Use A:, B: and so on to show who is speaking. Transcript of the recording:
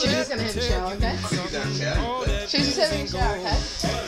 A: She's just gonna hit the shower, okay? She's just hitting a shower, okay?